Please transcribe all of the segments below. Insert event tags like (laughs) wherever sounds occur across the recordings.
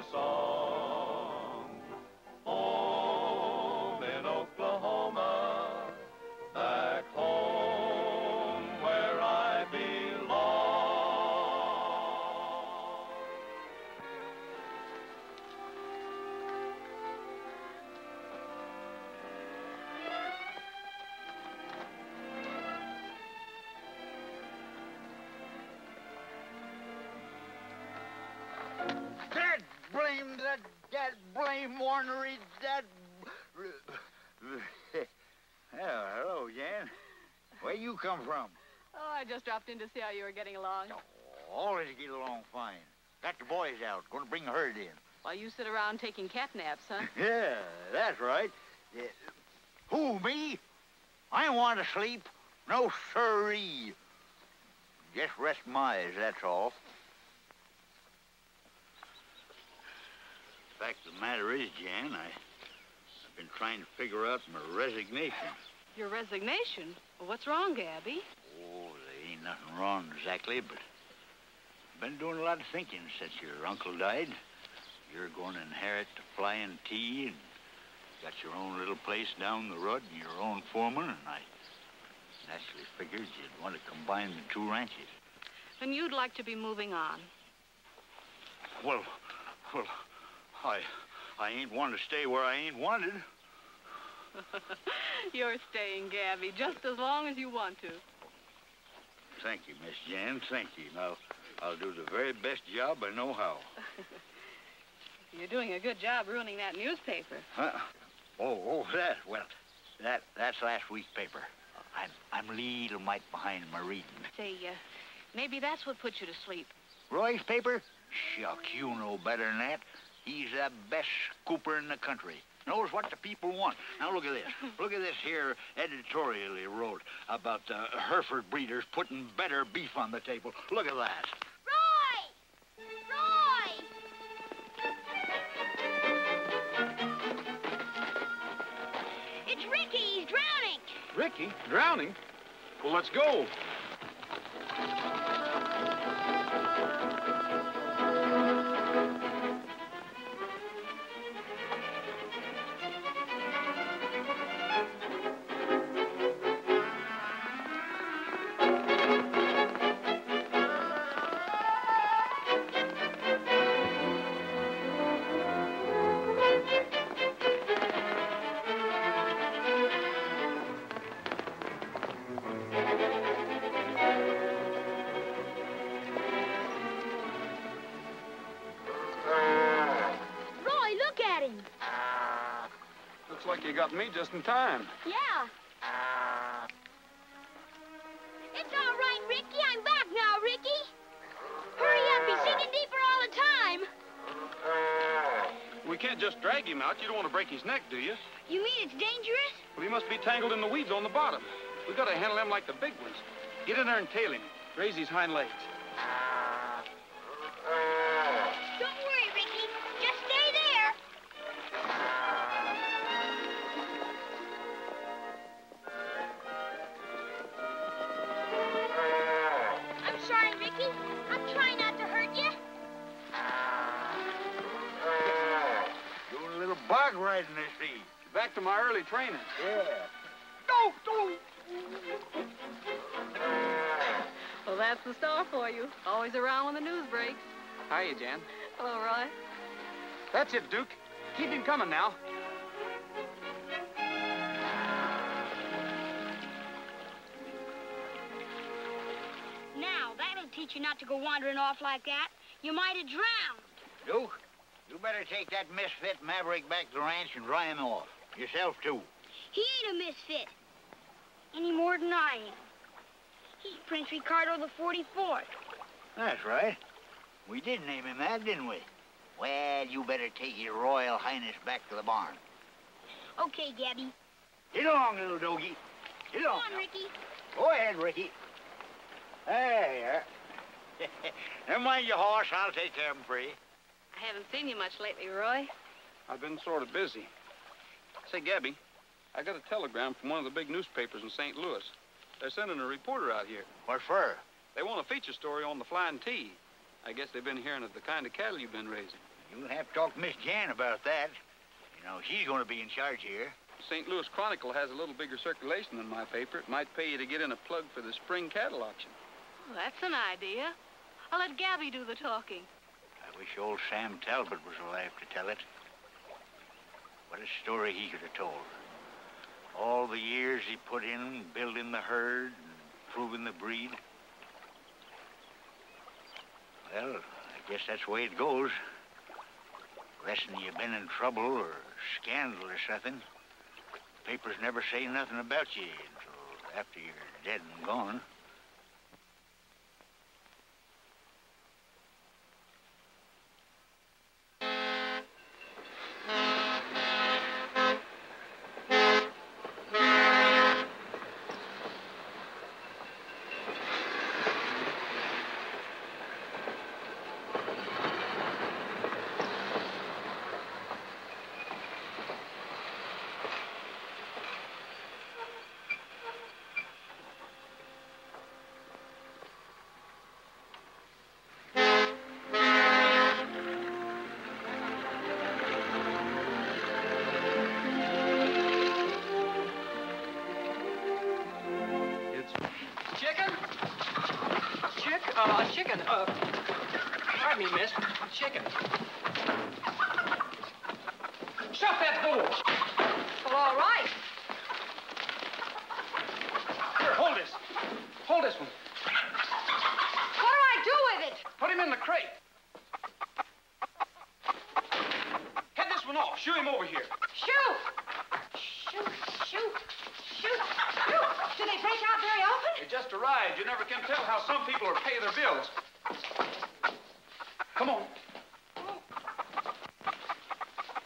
a song. That, that blame ornery, that... Oh, hello, Jan. Where you come from? Oh, I just dropped in to see how you were getting along. Oh, Always get along fine. Got the boys out. Going to bring the herd in. While you sit around taking cat naps, huh? (laughs) Yeah, that's right. Yeah. Who, me? I want to sleep. No siree. Just rest my eyes, that's all. Jan, I, I've been trying to figure out my resignation. Your resignation? Well, what's wrong, Gabby? Oh, there ain't nothing wrong exactly, but I've been doing a lot of thinking since your uncle died. You're going to inherit the flying T and got your own little place down the road and your own foreman, and I naturally figured you'd want to combine the two ranches. And you'd like to be moving on. Well, well, I, I ain't want to stay where I ain't wanted. (laughs) You're staying, Gabby, just as long as you want to. Thank you, Miss Jan. Thank you. Now, I'll do the very best job I know how. (laughs) You're doing a good job ruining that newspaper. Huh? Oh, oh, that. Well, that that's last week's paper. I'm I'm a little mite behind my reading. Say, uh, maybe that's what put you to sleep. Roy's paper? Shuck, you know better than that. He's the best scooper in the country. Knows what the people want. Now look at this. (laughs) Look at this here editorial he wrote about uh, Hereford breeders putting better beef on the table. Look at that. Roy! Roy! It's Ricky. He's drowning. Ricky, drowning? Well, let's go. Just in time. Yeah. It's all right, Ricky. I'm back now, Ricky. Hurry up. He's sinking deeper all the time. We can't just drag him out. You don't want to break his neck, do you? You mean it's dangerous? Well, he must be tangled in the weeds on the bottom. We've got to handle him like the big ones. Get in there and tail him. Raise his hind legs. Yeah. No, no. Well, that's the star for you. Always around when the news breaks. Hiya, Jan. Hello, Roy. That's it, Duke. Keep him coming now. Now, that'll teach you not to go wandering off like that. You might have drowned. Duke, you better take that misfit maverick back to the ranch and dry him off. Yourself, too. He ain't a misfit. Any more than I am. He's Prince Ricardo the 44th. That's right. We did name him that, didn't we? Well, you better take your Royal Highness back to the barn. Okay, Gabby. Get along, little doggy. Get along. Come along. on, now. Ricky. Go ahead, Ricky. There you are. (laughs) Never mind your horse. I'll take care of him for you. I haven't seen you much lately, Roy. I've been sort of busy. Say, Gabby, I got a telegram from one of the big newspapers in St. Louis. They're sending a reporter out here. What for? They want a feature story on the flying T. I guess they've been hearing of the kind of cattle you've been raising. You'll have to talk to Miss Jan about that. You know, she's going to be in charge here. St. Louis Chronicle has a little bigger circulation than my paper. It might pay you to get in a plug for the spring cattle auction. Well, that's an idea. I'll let Gabby do the talking. I wish old Sam Talbot was alive to tell it. What a story he could have told. All the years he put in building the herd and proving the breed. Well, I guess that's the way it goes. Lesson you've been in trouble or scandal or something. Papers never say nothing about you until after you're dead and gone. Chicken. Uh, pardon me, miss. Chicken. Shut that door. Well, all right. here. Hold this. Hold this one. What do I do with it? Put him in the crate. Head this one off. Shoo him over here. Shoot! Shoot, shoot, shoot, shoot. Do they break out very often? They just arrived. You never can tell how some people are pay their bills. Come on.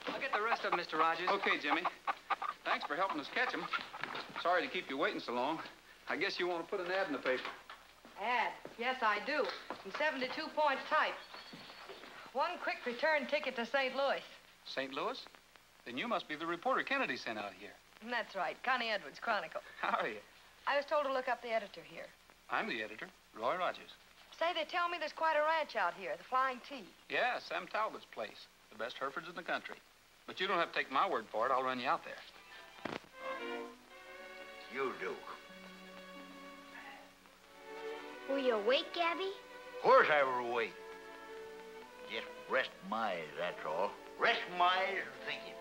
I'll get the rest of them, Mr. Rogers. Okay, Jimmy. Thanks for helping us catch him. Sorry to keep you waiting so long. I guess you want to put an ad in the paper. Ad. Yes, I do. In 72 points type. One quick return ticket to St. Louis. St. Louis? Then you must be the reporter Kennedy sent out here. That's right. Connie Edwards, Chronicle. How are you? I was told to look up the editor here. I'm the editor, Roy Rogers. Say, they tell me there's quite a ranch out here, the Flying T. Yeah, Sam Talbot's place. The best Herefords in the country. But you don't have to take my word for it. I'll run you out there. You do. Were you awake, Gabby? Of course I were awake. Just rest my eyes, that's all. Rest my eyes and thinking.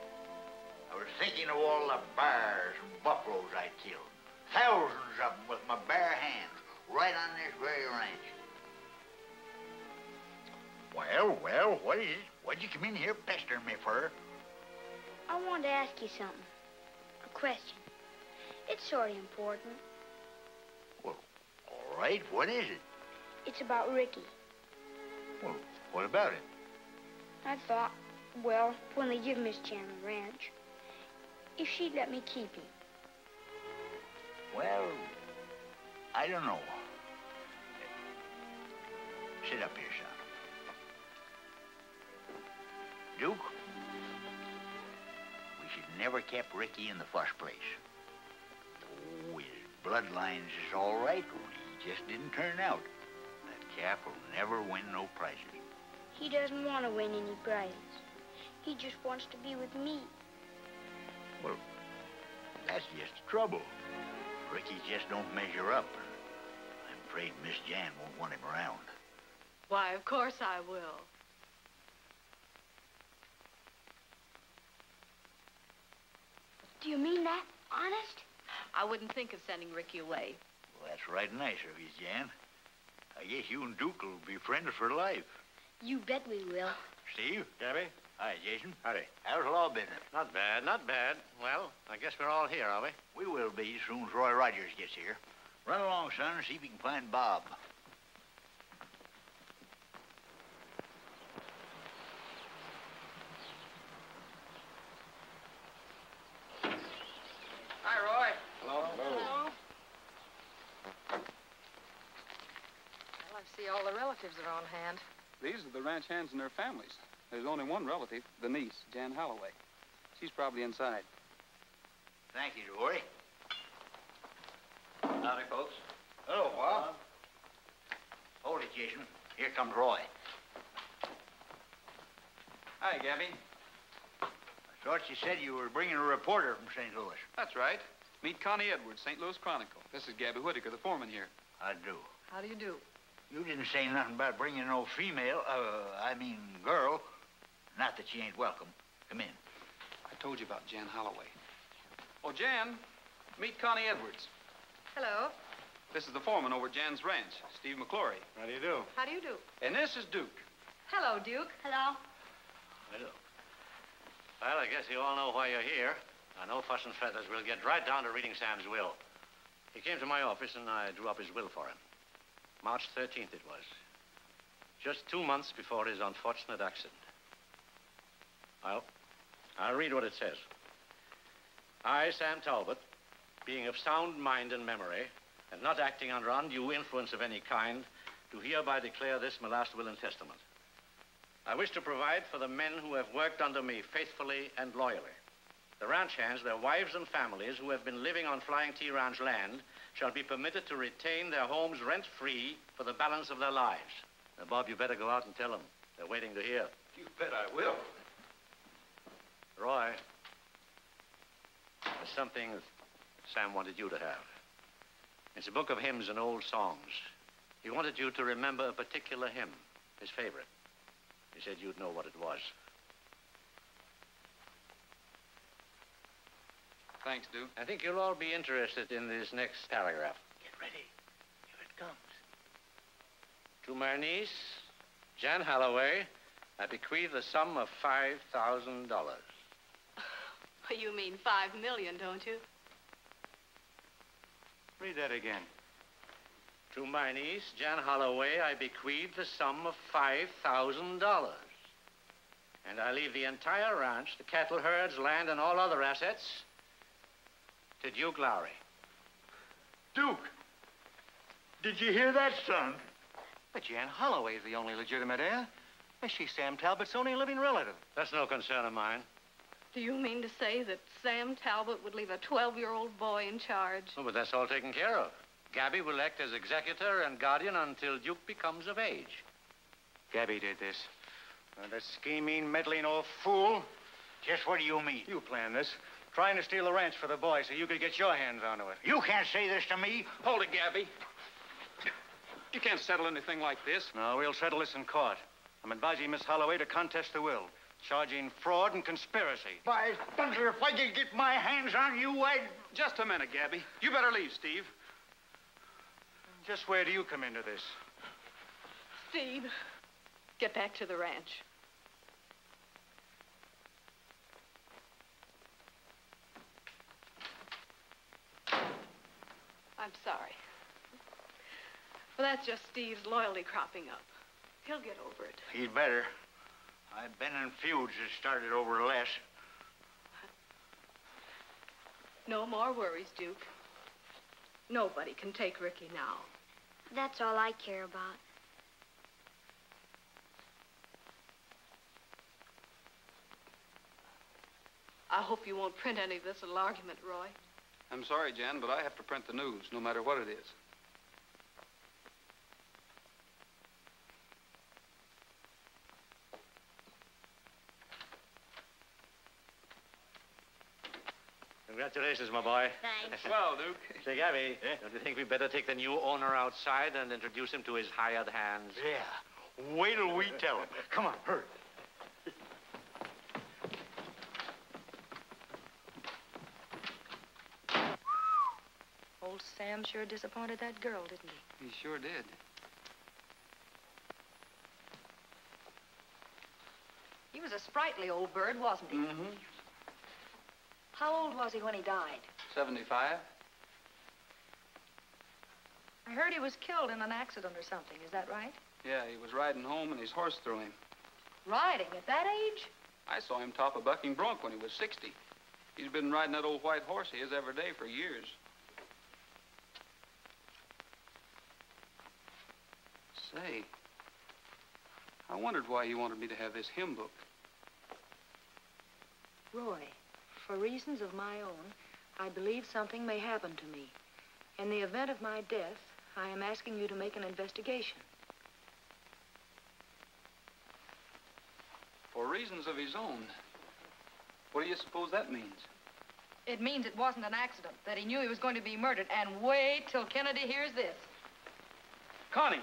I was thinking of all the bears and buffaloes I killed. Thousands of them with my bare hands, right on this very ranch. Well, well, what is it? What'd you come in here pestering me for? I wanted to ask you something. A question. It's sort of important. Well, all right, what is it? It's about Ricky. Well, what about it? I thought, well, when they give Miss the ranch, if she'd let me keep him. Well, I don't know. Sit up here, never kept Ricky in the first place. Oh, his bloodlines is all right, only he just didn't turn out. That calf will never win no prizes. He doesn't want to win any prizes. He just wants to be with me. Well, that's just the trouble. Ricky just don't measure up. I'm afraid Miss Jan won't want him around. Why, of course I will. Do you mean that? Honest? I wouldn't think of sending Ricky away. Well, that's right nice of you, Jan. I guess you and Duke will be friends for life. You bet we will. Steve? Gabby? Hi, Jason. Howdy. How's law business? Not bad, not bad. Well, I guess we're all here, are we? We will be as soon as Roy Rogers gets here. Run along, son, and see if you can find Bob. Hi, Roy. Well, I see all the relatives are on hand. These are the ranch hands and their families. There's only one relative, the niece, Jan Holloway. She's probably inside. Thank you, Roy. Howdy, folks. Hello, Bob. Hold it, Jason. Here comes Roy. Hi, Gabby. I thought you said you were bringing a reporter from St. Louis. That's right. Meet Connie Edwards, St. Louis Chronicle. This is Gabby Whittaker, the foreman here. I do. How do you do? You didn't say nothing about bringing no female, uh, I mean girl. Not that she ain't welcome. Come in. I told you about Jan Holloway. Oh, Jan, meet Connie Edwards. Hello. This is the foreman over at Jan's ranch, Steve McClory. How do you do? How do you do? And this is Duke. Hello, Duke. Hello. Hello. Well, I guess you all know why you're here. I know Fuss and Feathers. We'll get right down to reading Sam's will. He came to my office and I drew up his will for him. March 13th it was. Just two months before his unfortunate accident. Well, I'll read what it says. I, Sam Talbot, being of sound mind and memory, and not acting under undue influence of any kind, do hereby declare this my last will and testament. I wish to provide for the men who have worked under me faithfully and loyally. The ranch hands, their wives and families who have been living on Flying T Ranch land shall be permitted to retain their homes rent-free for the balance of their lives. Now, Bob, you better go out and tell them. They're waiting to hear. You bet I will. Roy, there's something Sam wanted you to have. It's a book of hymns and old songs. He wanted you to remember a particular hymn, his favorite. He said you'd know what it was. Thanks, Duke. I think you'll all be interested in this next paragraph. Get ready. Here it comes. To my niece, Jan Holloway, I bequeath the sum of $5,000. (laughs) You mean five million, don't you? Read that again. To my niece, Jan Holloway, I bequeath the sum of $5,000. And I leave the entire ranch, the cattle herds, land, and all other assets to Duke Lowry. Duke, did you hear that, son? But Jan Holloway's the only legitimate heir. And she's Sam Talbot's only living relative. That's no concern of mine. Do you mean to say that Sam Talbot would leave a 12-year-old boy in charge? Oh, but that's all taken care of. Gabby will act as executor and guardian until Duke becomes of age. Gabby did this. Uh, that scheming, meddling old fool. Just what do you mean? You planned this. Trying to steal the ranch for the boy so you could get your hands onto it. You can't say this to me. Hold it, Gabby. You can't settle anything like this. No, we'll settle this in court. I'm advising Miss Holloway to contest the will, charging fraud and conspiracy. By thunder, if I could get my hands on you, I'd... Just a minute, Gabby. You better leave, Steve. Just where do you come into this? Steve, get back to the ranch. I'm sorry. Well, that's just Steve's loyalty cropping up. He'll get over it. He'd better. I've been in feuds that started over less. No more worries, Duke. Nobody can take Ricky now. That's all I care about. I hope you won't print any of this little argument, Roy. I'm sorry, Jan, but I have to print the news, no matter what it is. Congratulations, my boy. Thanks. (laughs) Well, Duke. Say, Gabby, don't you think we'd better take the new owner outside and introduce him to his hired hands? Yeah. Wait till we tell him. Come on, hurry. Old Sam sure disappointed that girl, didn't he? He sure did. He was a sprightly old bird, wasn't he? Mm-hmm. How old was he when he died? 75? I heard he was killed in an accident or something. Is that right? Yeah, he was riding home and his horse threw him. Riding at that age? I saw him top a bucking bronc when he was 60. He's been riding that old white horse he is every day for years. Say, I wondered why you wanted me to have this hymn book. Roy, for reasons of my own, I believe something may happen to me. In the event of my death, I am asking you to make an investigation. For For reasons of his own. What do you suppose that means? It means it wasn't an accident, that he knew he was going to be murdered. And wait till Kennedy hears this. Connie!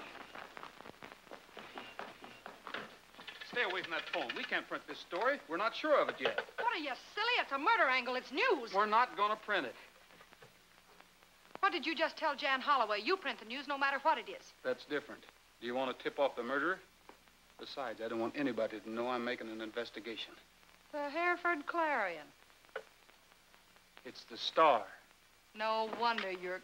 Stay away from that phone. We can't print this story. We're not sure of it yet. What are you, silly? It's a murder angle. It's news. We're not going to print it. What did you just tell Jan Holloway? You print the news no matter what it is. That's different. Do you want to tip off the murderer? Besides, I don't want anybody to know I'm making an investigation. The Hereford Clarion. It's the star. No wonder you're.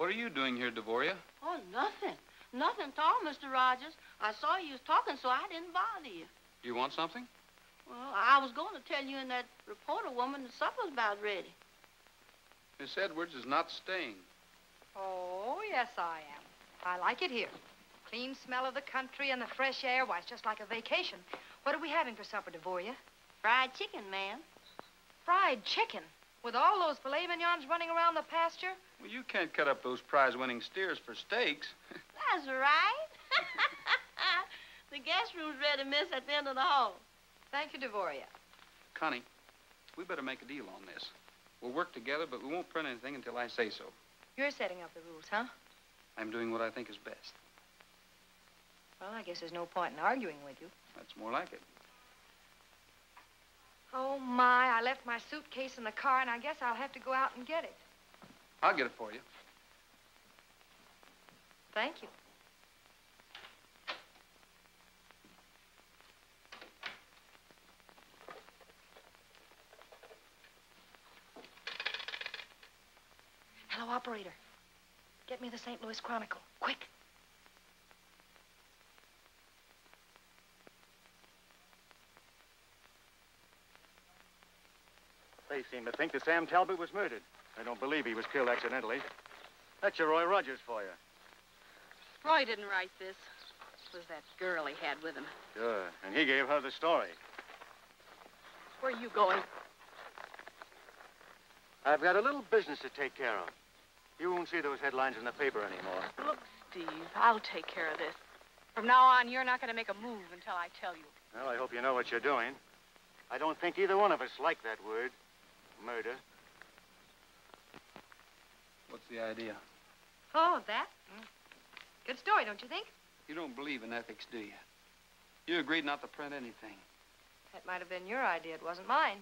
What are you doing here, Devoria? Oh, nothing. Nothing at all, Mr. Rogers. I saw you was talking, so I didn't bother you. Do You want something? Well, I was going to tell you and that reporter woman that supper's about ready. Miss Edwards is not staying. Oh, yes, I am. I like it here. Clean smell of the country and the fresh air. Why, it's just like a vacation. What are we having for supper, Devoria? Fried chicken, ma'am. Fried chicken. With all those filet mignons running around the pasture? Well, you can't cut up those prize-winning steers for steaks. (laughs) That's right. (laughs) the guest room's ready, miss, at the end of the hall. Thank you, Devoria. Connie, we better make a deal on this. We'll work together, but we won't print anything until I say so. You're setting up the rules, huh? I'm doing what I think is best. Well, I guess there's no point in arguing with you. That's more like it. Oh, my. I left my suitcase in the car, and I guess I'll have to go out and get it. I'll get it for you. Thank you. Hello, operator. Get me the St. Louis Chronicle. Quick. They seem to think that Sam Talbot was murdered. I don't believe he was killed accidentally. That's your Roy Rogers for you. Roy didn't write this. It was that girl he had with him. Sure. And he gave her the story. Where are you going? I've got a little business to take care of. You won't see those headlines in the paper anymore. Look, Steve, I'll take care of this. From now on, you're not going to make a move until I tell you. Well, I hope you know what you're doing. I don't think either one of us like that word. Murder. What's the idea? Oh, that? Mm. Good story, don't you think? You don't believe in ethics, do you? You agreed not to print anything. That might have been your idea. It wasn't mine.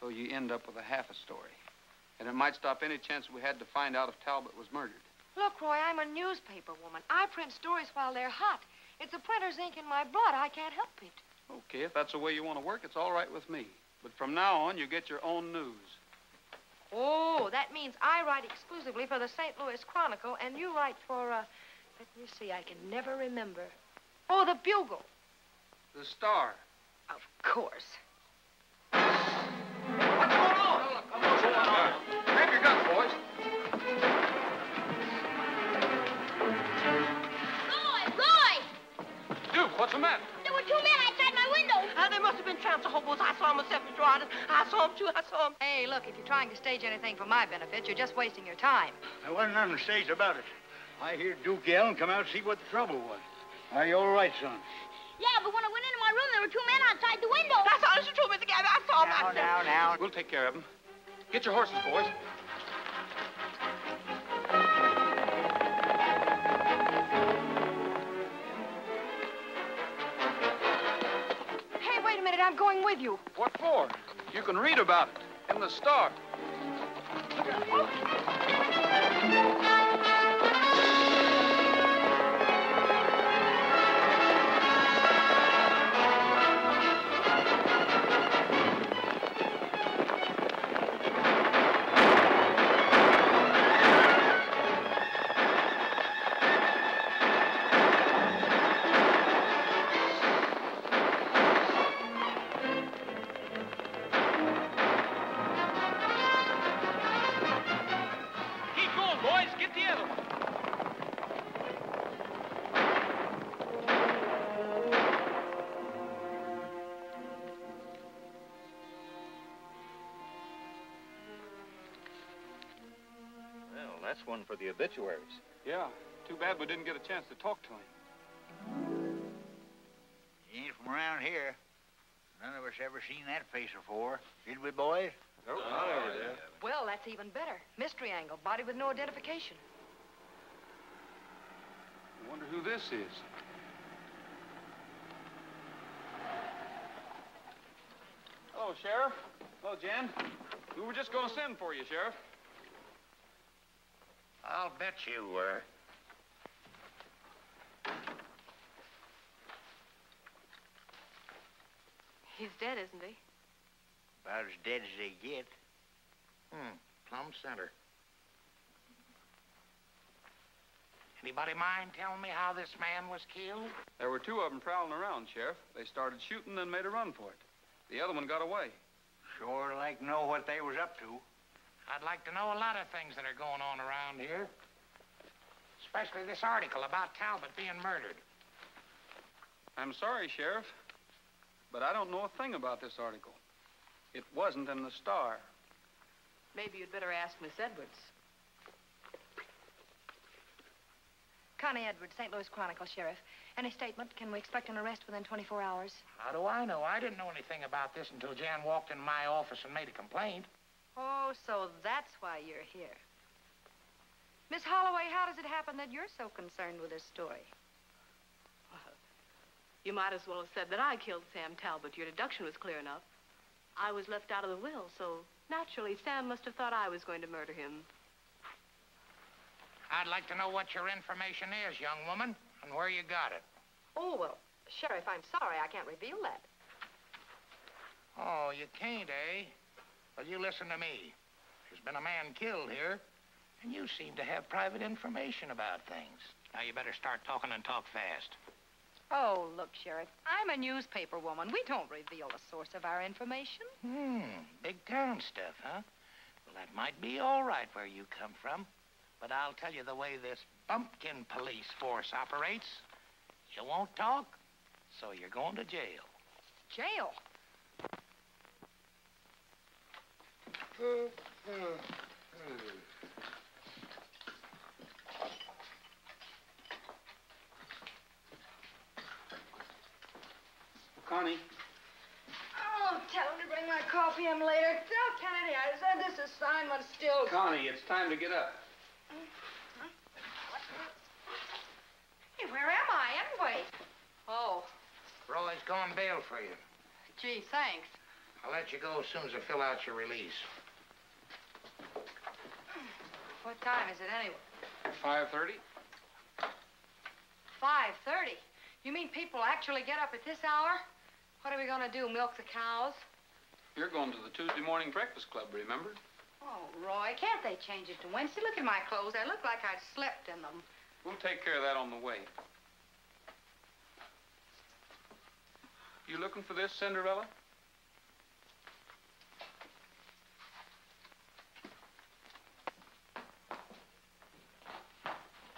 So you end up with a half a story. And it might stop any chance we had to find out if Talbot was murdered. Look, Roy, I'm a newspaper woman. I print stories while they're hot. It's a printer's ink in my blood. I can't help it. Okay, if that's the way you want to work, it's all right with me. But from now on, you get your own news. Oh, that means I write exclusively for the St. Louis Chronicle, and you write for, uh, let me see, I can never remember. Oh, the Bugle. The Star. Of course. What's going on? Come on, hold on. Grab your guns, boys. Roy! Roy! Duke, what's the matter? Must have been tramps or hobos. I saw 'em myself, Mr. Rogers. I saw 'em too. I saw 'em. Hey, look, if you're trying to stage anything for my benefit, you're just wasting your time. There wasn't nothing staged about it. I heard Duke yell and come out to see what the trouble was. Are you all right, son? Yeah, but when I went into my room, there were two men outside the window. That's all Mr. True, Mr. Gabby. I saw 'em myself. Now now. We'll take care of them. Get your horses, boys. I'm going with you. What for? You can read about it in the Star. Oh, That's one for the obituaries. Yeah. Too bad we didn't get a chance to talk to him. He ain't from around here. None of us ever seen that face before. Did we, boys? Nope. Oh, well, that's even better. Mystery angle, body with no identification. I wonder who this is. Hello, Sheriff. Hello, Jan. We were just going to send for you, Sheriff. I'll bet you were. He's dead, isn't he? About as dead as they get. Hmm, plumb center. Anybody mind telling me how this man was killed? There were two of them prowling around, Sheriff. They started shooting and made a run for it. The other one got away. Sure like to know what they was up to. I'd like to know a lot of things that are going on around here. Especially this article about Talbot being murdered. I'm sorry, Sheriff, but I don't know a thing about this article. It wasn't in the Star. Maybe you'd better ask Miss Edwards. Connie Edwards, St. Louis Chronicle, Sheriff. Any statement? Can we expect an arrest within 24 hours? How do I know? I didn't know anything about this until Jan walked in my office and made a complaint. Oh, so that's why you're here. Miss Holloway, how does it happen that you're so concerned with this story? Well, You might as well have said that I killed Sam Talbot. Your deduction was clear enough. I was left out of the will, so naturally Sam must have thought I was going to murder him. I'd like to know what your information is, young woman, and where you got it. Oh, well, Sheriff, I'm sorry I can't reveal that. Oh, you can't, eh? Well, you listen to me. There's been a man killed here, and you seem to have private information about things. Now, you better start talking and talk fast. Oh, look, Sheriff, I'm a newspaper woman. We don't reveal the source of our information. Hmm, big town stuff, huh? Well, that might be all right where you come from. But I'll tell you the way this bumpkin police force operates. You won't talk, so you're going to jail. Jail? Connie, Oh, tell him to bring my coffee in later. Tell Kennedy I said this assignment still... Connie, it's time to get up. Hey, where am I, anyway? Oh, Roy's going bail for you. gee, thanks. I'll let you go as soon as I fill out your release. What time is it, anyway? 5.30? 5.30. You mean people actually get up at this hour? What are we going to do, milk the cows? You're going to the Tuesday morning breakfast club, remember? Oh, Roy, can't they change it to Wednesday? Look at my clothes. They look like I'd slept in them. We'll take care of that on the way. You looking for this, Cinderella?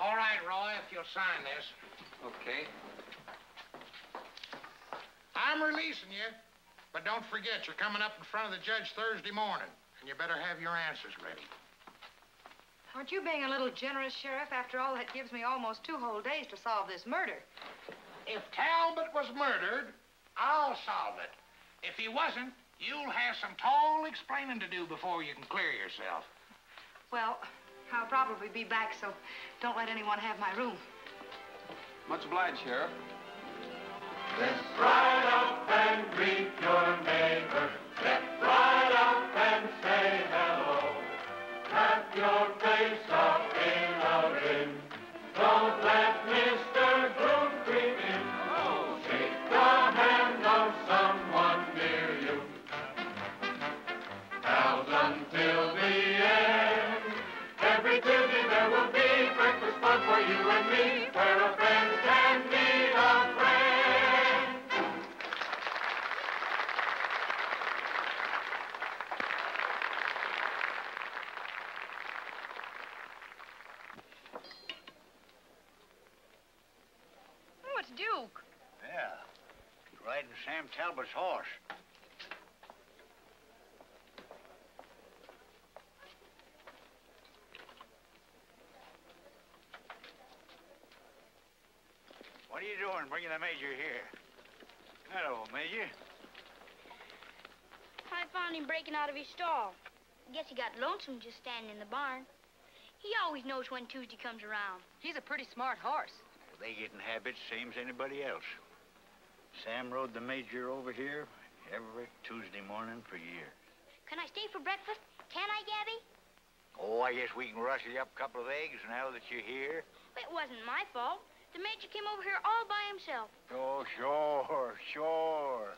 All right, Roy, if you'll sign this. Okay. I'm releasing you. But don't forget, you're coming up in front of the judge Thursday morning. And you better have your answers ready. Aren't you being a little generous, Sheriff? After all, that gives me almost two whole days to solve this murder. If Talbot was murdered, I'll solve it. If he wasn't, you'll have some tall explaining to do before you can clear yourself. Well, I'll probably be back, so don't let anyone have my room. Much obliged, Sheriff. Let's ride up and greet your neighbor. Step right Albert's horse. What are you doing bringing the Major here? Hello, Major. I found him breaking out of his stall. I guess he got lonesome just standing in the barn. He always knows when Tuesday comes around. He's a pretty smart horse. They get in habits same as anybody else. Sam rode the Major over here every Tuesday morning for years. Can I stay for breakfast? Can I, Gabby? Oh, I guess we can rustle you up a couple of eggs now that you're here. It wasn't my fault. The major came over here all by himself. Oh, sure, sure.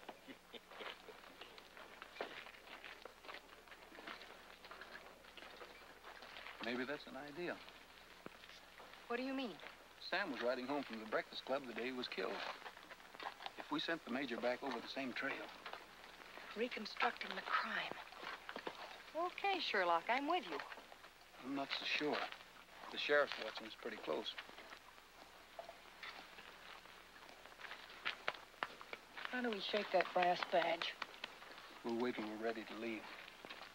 Maybe that's an idea. What do you mean? Sam was riding home from the Breakfast Club the day he was killed. We sent the Major back over the same trail, Reconstructing the crime. Okay, Sherlock, I'm with you. I'm not so sure. The sheriff's watching us pretty close. How do we shake that brass badge? We'll wait till we're ready to leave.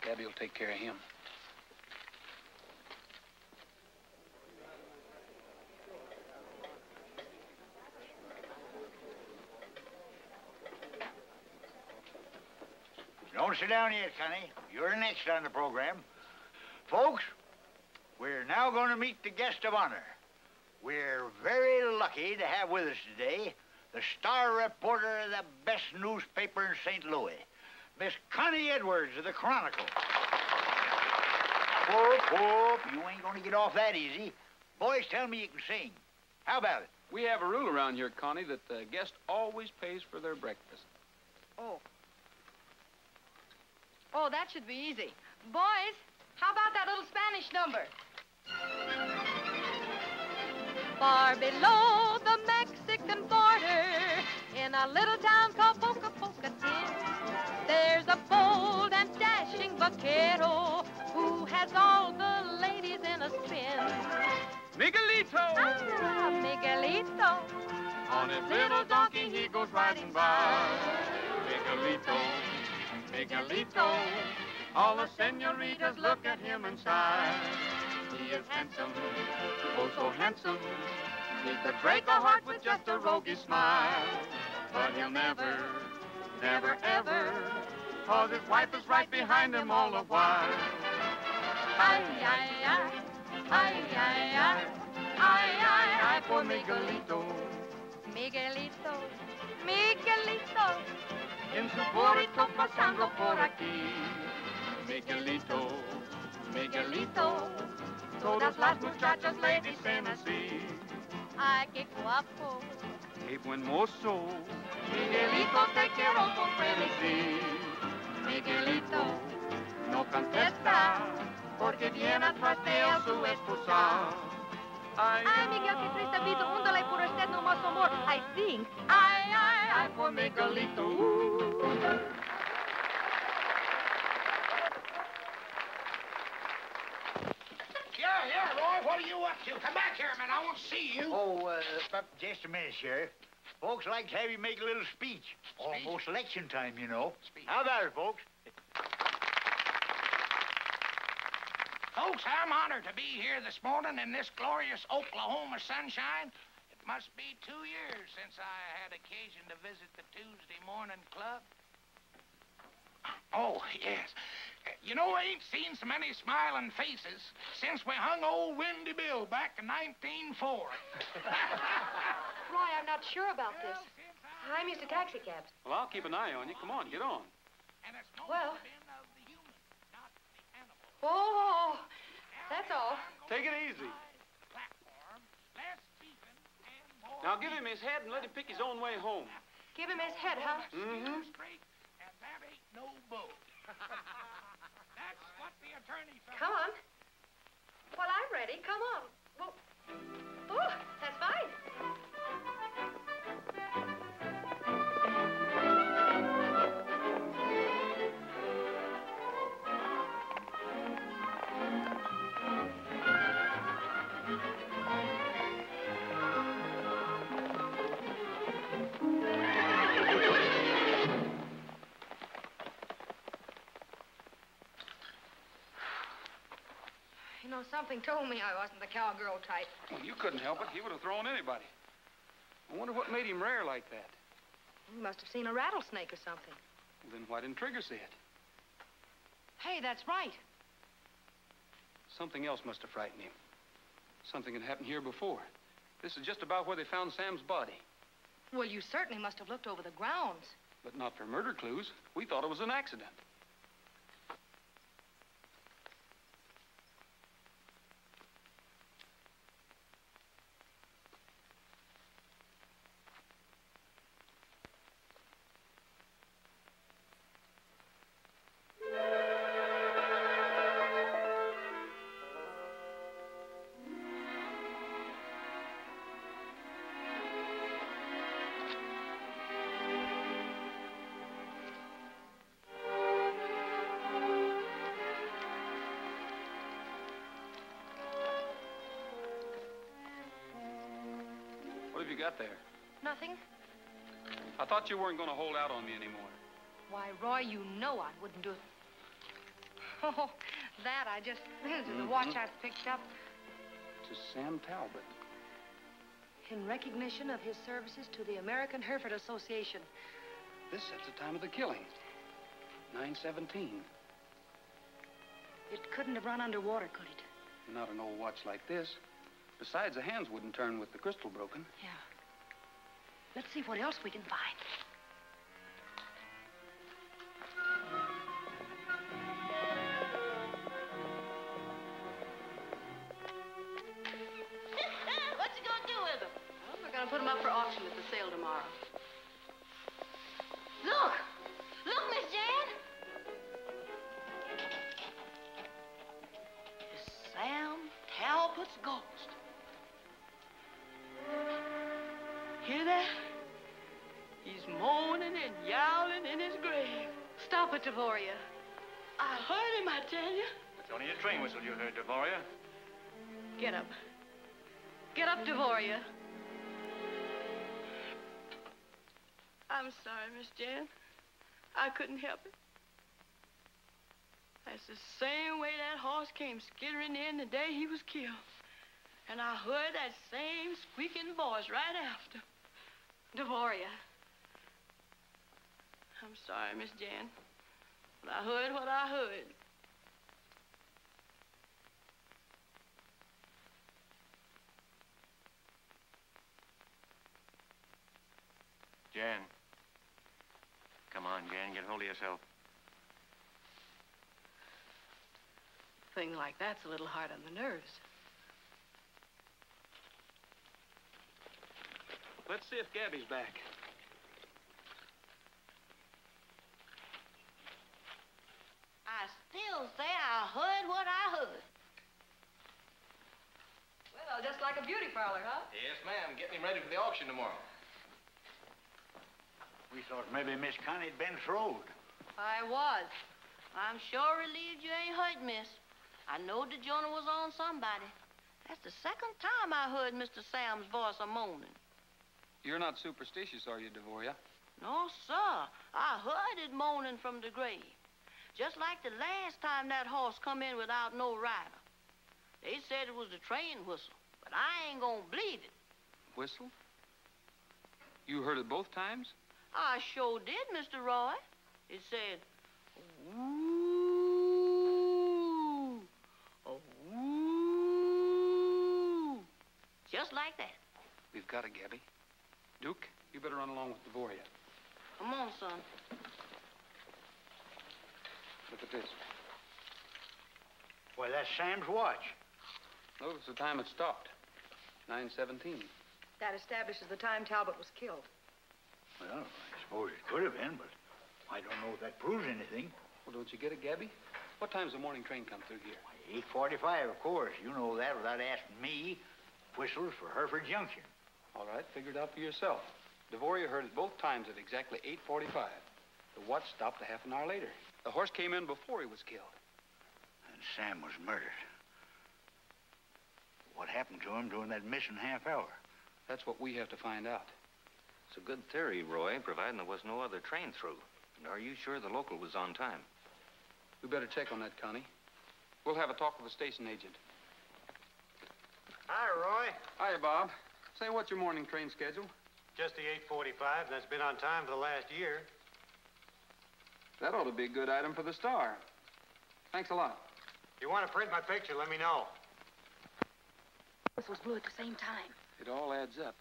Gabby will take care of him. Don't sit down yet, Connie. You're next on the program. Folks, we're now going to meet the guest of honor. We're very lucky to have with us today the star reporter of the best newspaper in St. Louis, Miss Connie Edwards of the Chronicle. Whoop, whoop. You ain't going to get off that easy. Boys tell me you can sing. How about it? We have a rule around here, Connie, that uh, the guest always pays for their breakfast. Oh. Oh, that should be easy. Boys, how about that little Spanish number? Far below the Mexican border, in a little town called Boca Bocatin, there's a bold and dashing vaquero who has all the ladies in a spin. Miguelito! Ah, Miguelito. On his little donkey he goes riding by. Miguelito, Miguelito. All the senoritas look at him and sigh. He is handsome, oh so handsome. He could break a heart with just a roguish smile. But he'll never, never, ever. Cause his wife is right behind him all the while. Ay, ay, ay. Ay, ay, ay. Ay, ay, ay, for Miguelito. Miguelito. Miguelito. En su burrito pasando por aquí. Miguelito, Miguelito. Todas las muchachas le dicen así. Ay, qué guapo. Qué buen mozo. Miguelito, te quiero con frenesí. Miguelito, no contesta, porque viene atrás de él su esposa. Ay, Ay, Miguel, qué triste vida. Úndala y por usted no más amor. I think. ay, ay, ay, por Miguelito. Here, here, Roy. What are you up to? Come back here a minute. I want to see you. Oh, uh, just a minute, Sheriff. Folks like to have you make a little speech. Almost election time, you know. Speech. How about it, folks? Folks, I'm honored to be here this morning in this glorious Oklahoma sunshine. It must be two years since I had occasion to visit the Tuesday morning club. Oh, yes. You know, I ain't seen so many smiling faces since we hung old Windy Bill back in 1904. Roy, (laughs) I'm not sure about this. I'm used to taxi cabs. Well, I'll keep an eye on you. Come on, get on. And it's no Well. been of the human, not the animal. Oh, that's all. Take it easy. Platform, less beefing and more Now give him his head and let him pick his own way home. Give him his head, huh? Mm-hmm. straight, and that ain't no bow. That's what the attorney felt. Come on. Well, I'm ready. Come on. Well, oh, that's fine. Know, something told me I wasn't the cowgirl type. Well, you couldn't help it. He would have thrown anybody. I wonder what made him rare like that. He must have seen a rattlesnake or something. Well, then why didn't Trigger see it? Hey, that's right. Something else must have frightened him. Something had happened here before. This is just about where they found Sam's body. Well, you certainly must have looked over the grounds. But not for murder clues. We thought it was an accident. Thought you weren't going to hold out on me anymore. Why, Roy, you know I wouldn't do it. (laughs) Oh, that I just. This (laughs) is the mm-hmm. watch I picked up To Sam Talbot. in recognition of his services to the American Hereford Association. This sets the time of the killing. 917. It couldn't have run underwater, could it? Not an old watch like this. Besides, the hands wouldn't turn with the crystal broken. Yeah. Let's see what else we can find. (laughs) what you gonna do with them? Well, we're going to put them up for auction at the sale tomorrow. Look! Look, Miss Jan! It's Sam Talbot's ghost. Hear that? Yowling in his grave. Stop it, Devoria. I heard him, I tell you. It's only a train whistle you heard, Devoria. Get up. Get up, Devoria. I'm sorry, Miss Jan. I couldn't help it. That's the same way that horse came skittering in the day he was killed. And I heard that same squeaking voice right after. Devoria. I'm sorry, Miss Jan. But I heard what I heard. Jan. Come on, Jan, get hold of yourself. Thing like that's a little hard on the nerves. Let's see if Gabby's back. I still say I heard what I heard. Well, just like a beauty parlor, huh? Yes, ma'am. Getting him ready for the auction tomorrow. We thought maybe Miss Connie'd been throwed. I was. I'm sure relieved you ain't hurt, miss. I know the Jonah was on somebody. That's the second time I heard Mr. Sam's voice a moaning. You're not superstitious, are you, Devoria? No, sir. I heard it moaning from the grave. Just like the last time that horse come in without no rider. They said it was the train whistle, but I ain't gonna believe it. Whistle? You heard it both times? I sure did, Mr. Roy. It said, ooh, oh, ooh. Just like that. We've got it, Gabby. Duke, you better run along with Devoria. Come on, son. Look at this. Why, that's Sam's watch. Notice the time it stopped. 917. That establishes the time Talbot was killed. Well, I suppose it could have been, but I don't know if that proves anything. Well, don't you get it, Gabby? What time's the morning train come through here? 8.45, of course. You know that without asking me. Whistles for Hereford Junction. All right, figure it out for yourself. Devoria heard it both times at exactly 8.45. The watch stopped a half an hour later. The horse came in before he was killed. And Sam was murdered. What happened to him during that missing half hour? That's what we have to find out. It's a good theory, Roy, providing there was no other train through. And are you sure the local was on time? We better check on that, Connie. We'll have a talk with the station agent. Hi, Roy. Hi, Bob. Say, what's your morning train schedule? Just the 845, and that's been on time for the last year. That ought to be a good item for the Star. Thanks a lot. You want to print my picture, let me know. Whistles blew at the same time. It all adds up.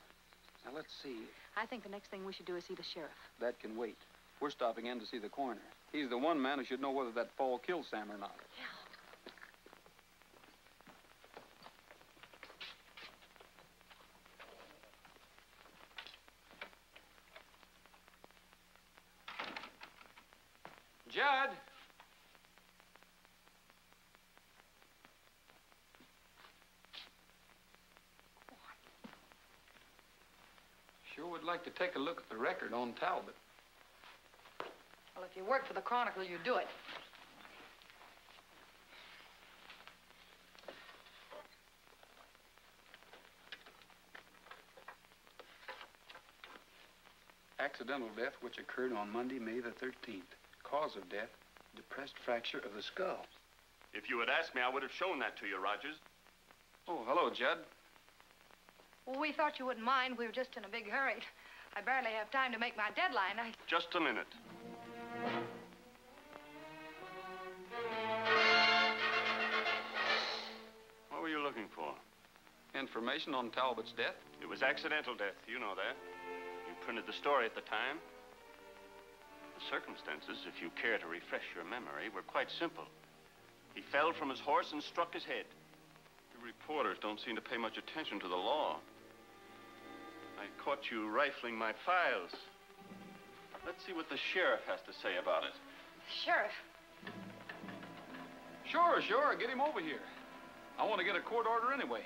Now, let's see. I think the next thing we should do is see the sheriff. That can wait. We're stopping in to see the coroner. He's the one man who should know whether that fall killed Sam or not. Judd! Sure would like to take a look at the record on Talbot. Well, if you work for the Chronicle, you do it. Accidental death which occurred on Monday, May the 13th. Cause of death, depressed fracture of the skull. If you had asked me, I would have shown that to you, Rogers. Oh, hello, Judd. Well, we thought you wouldn't mind. We were just in a big hurry. I barely have time to make my deadline. I... Just a minute. What were you looking for? Information on Talbot's death? It was accidental death. You know that. You printed the story at the time. The circumstances, if you care to refresh your memory, were quite simple. He fell from his horse and struck his head. You reporters don't seem to pay much attention to the law. I caught you rifling my files. Let's see what the sheriff has to say about it. Sheriff. Sure, sure. Get him over here. I want to get a court order anyway.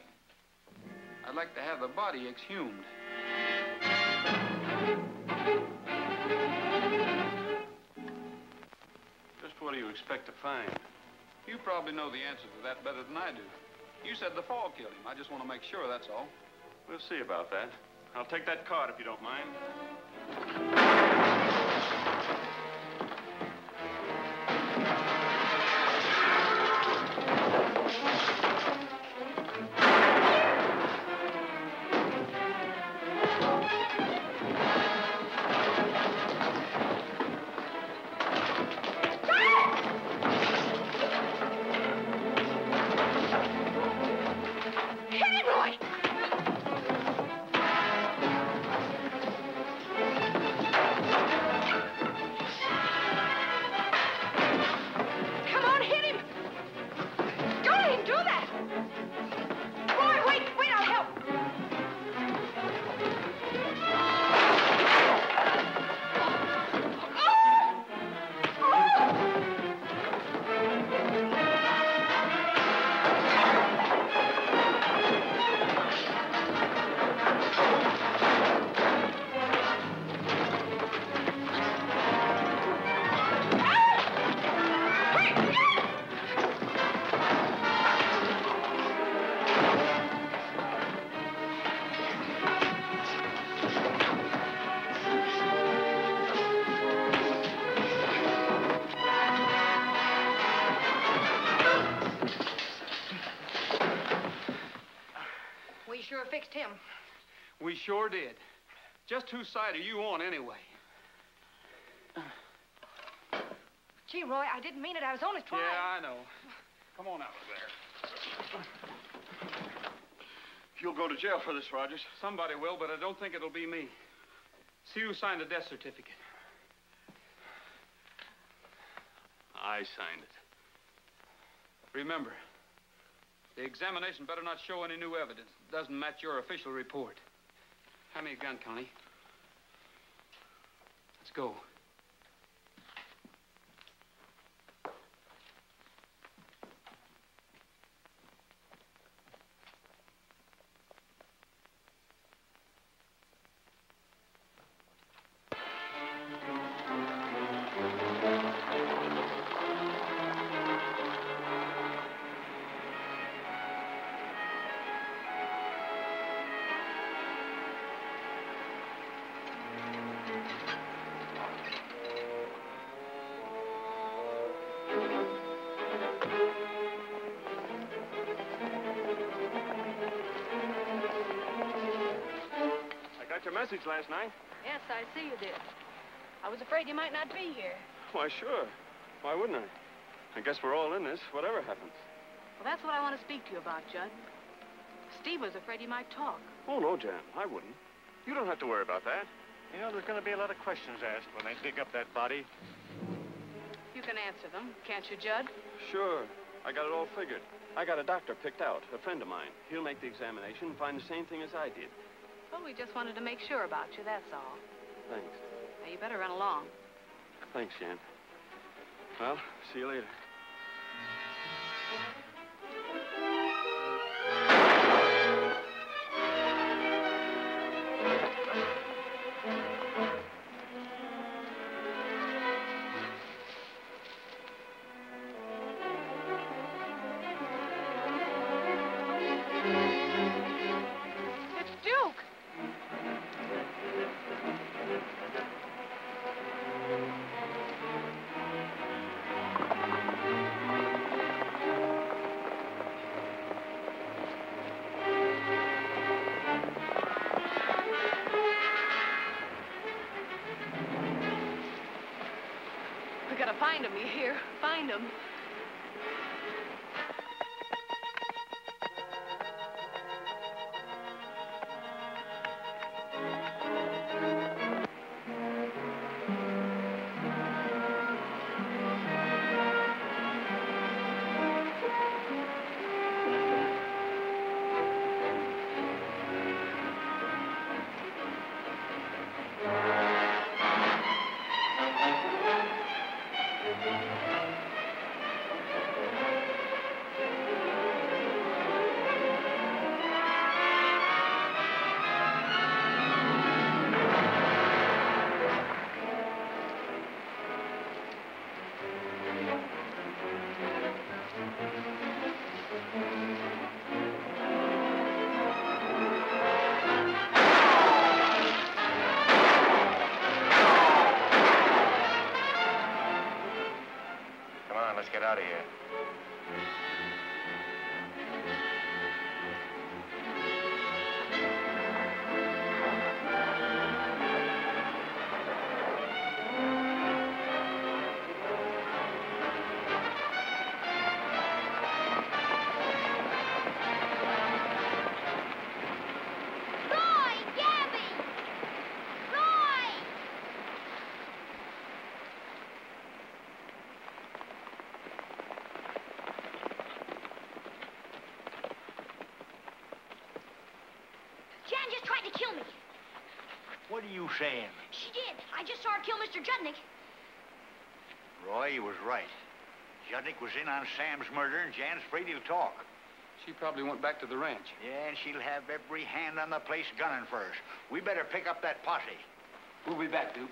I'd like to have the body exhumed. What do you expect to find? You probably know the answer to that better than I do. You said the fall killed him. I just want to make sure, that's all. We'll see about that. I'll take that card if you don't mind. Just whose side are you on, anyway? Gee, Roy, I didn't mean it. I was only trying. Yeah, I know. Come on out of there. You'll go to jail for this, Rogers. Somebody will, but I don't think it'll be me. See who signed the death certificate. I signed it. Remember, the examination better not show any new evidence. that doesn't match your official report. Hand me a gun, Connie. Go. Message last night. Yes, I see you did. I was afraid you might not be here. Why, sure. Why wouldn't I? I guess we're all in this, whatever happens. Well, that's what I want to speak to you about, Judd. Steve was afraid you might talk. Oh, no, Jan, I wouldn't. You don't have to worry about that. You know, there's going to be a lot of questions asked when they dig up that body. You can answer them, can't you, Judd? Sure. I got it all figured. I got a doctor picked out, a friend of mine. He'll make the examination and find the same thing as I did. Well, we just wanted to make sure about you, that's all. Thanks. Now, you better run along. Thanks, Jan. Well, see you later. You saying? She did. I just saw her kill Mr. Judnick. Roy, he was right. Judnick was in on Sam's murder, and Jan's afraid he'll talk. She probably went back to the ranch. Yeah, and she'll have every hand on the place gunning for us. We better pick up that posse. We'll be back, Duke.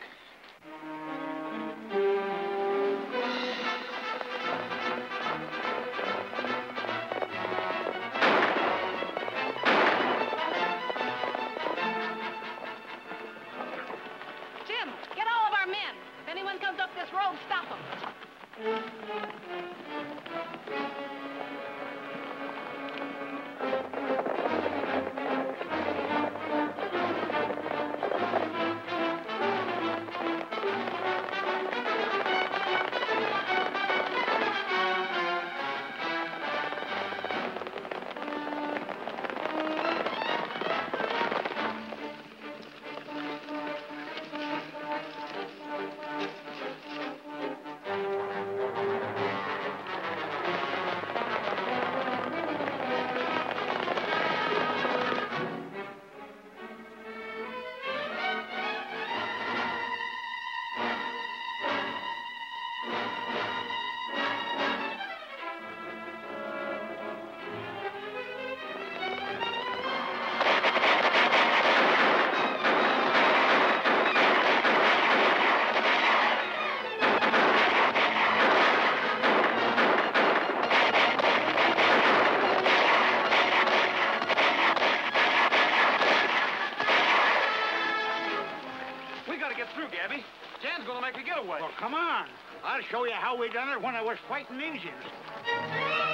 Jan's gonna make a getaway. Well, come on. I'll show you how we done it when I was fighting Indians.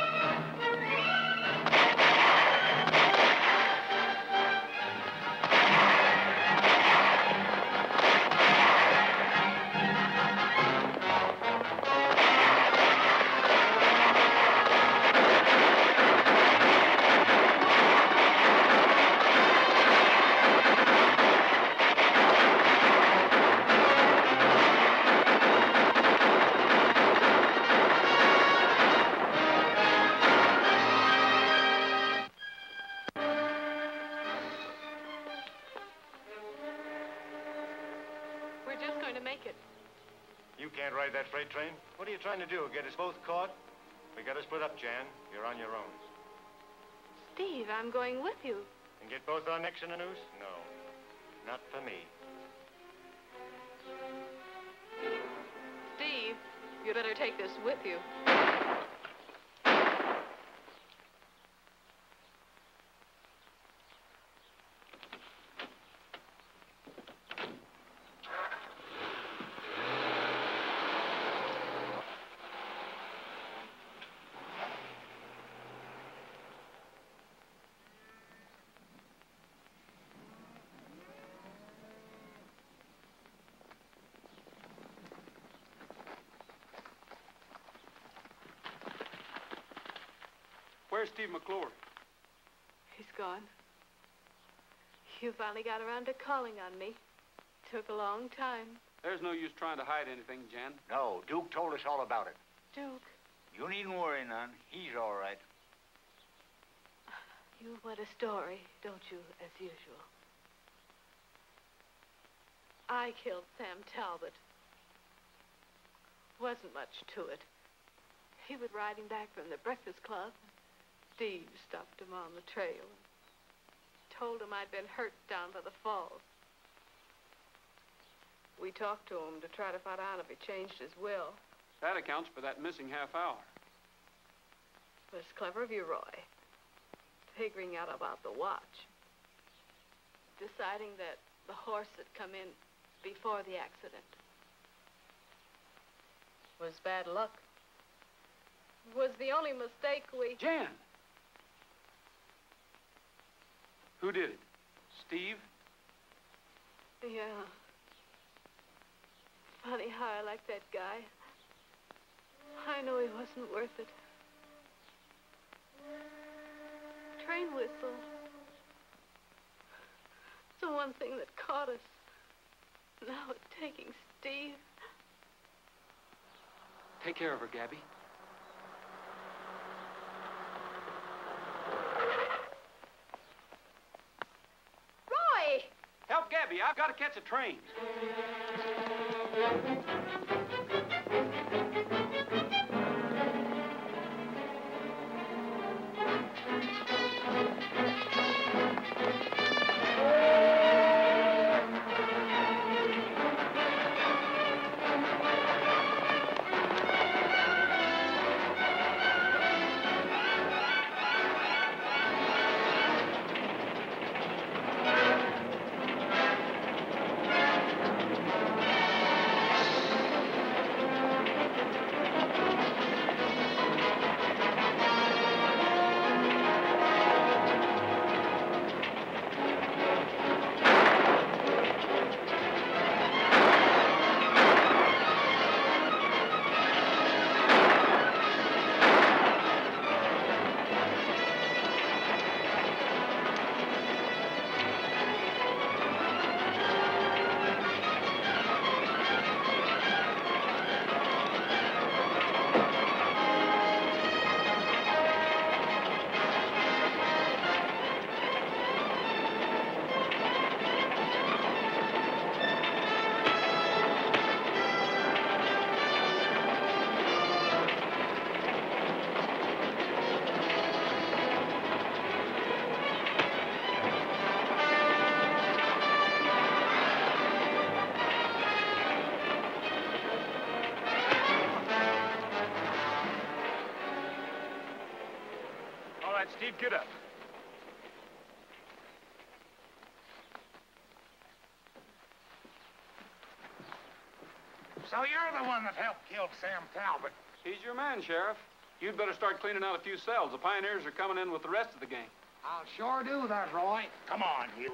I'm going with you. And get both our necks in a noose? No. Not for me. Steve, you better take this with you. Where's Steve McClory? He's gone. You finally got around to calling on me. Took a long time. There's no use trying to hide anything, Jan. No, Duke told us all about it. Duke, You needn't worry none. He's all right. (sighs) you want a story, don't you, as usual? I killed Sam Talbot. Wasn't much to it. He was riding back from the Breakfast Club. Steve stopped him on the trail and told him I'd been hurt down by the falls. We talked to him to try to find out if he changed his will. That accounts for that missing half hour. It was clever of you, Roy. Figuring out about the watch. Deciding that the horse had come in before the accident. Was bad luck. Was the only mistake we... Jan! Who did it? Steve? Yeah. Funny how I like that guy. I know he wasn't worth it. Train whistle. It's the one thing that caught us. Now it's taking Steve. Take care of her, Gabby. Roy! I've got to catch a train. Steve, get up. So you're the one that helped kill Sam Talbot. He's your man, Sheriff. You'd better start cleaning out a few cells. The pioneers are coming in with the rest of the gang. I'll sure do that, Roy. Come on, you.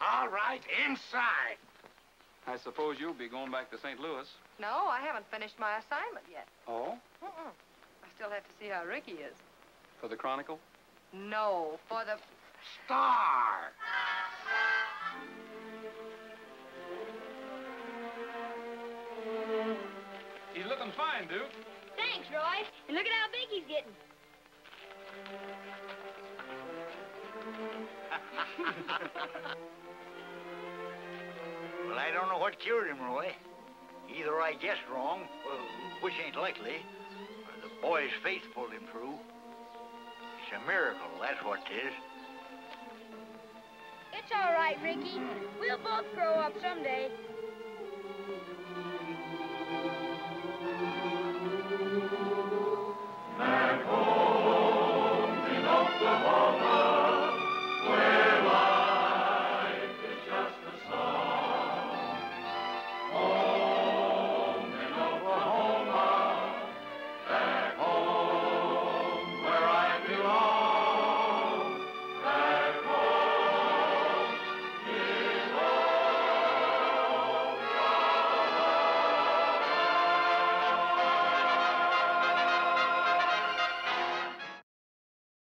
All right, inside. I suppose you'll be going back to St. Louis. No, I haven't finished my assignment yet. Oh? Mm-mm. I still have to see how Ricky is. For the Chronicle? No, for the... Star. He's looking fine, Duke. Thanks, Roy. And look at how big he's getting. (laughs) Well, I don't know what cured him, Roy. Either I guessed wrong, well, which ain't likely, or the boy's faith pulled him through. It's a miracle, that's what 'tis. It's all right, Ricky. We'll both grow up someday.